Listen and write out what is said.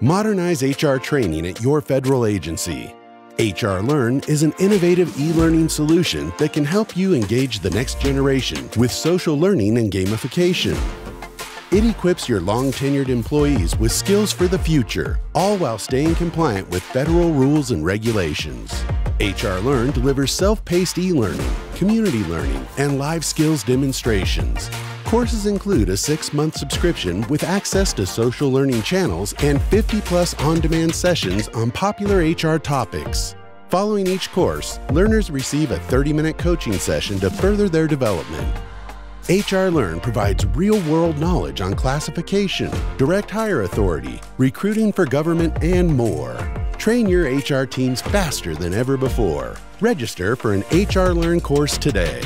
Modernize HR training at your federal agency. HR Learn is an innovative e learning solution that can help you engage the next generation with social learning and gamification. It equips your long tenured employees with skills for the future, all while staying compliant with federal rules and regulations. HR Learn delivers self paced e learning, community learning, and live skills demonstrations. Courses include a six month subscription with access to social learning channels and 50 plus on demand sessions on popular HR topics. Following each course, learners receive a 30 minute coaching session to further their development. HR Learn provides real world knowledge on classification, direct hire authority, recruiting for government, and more. Train your HR teams faster than ever before. Register for an HR Learn course today.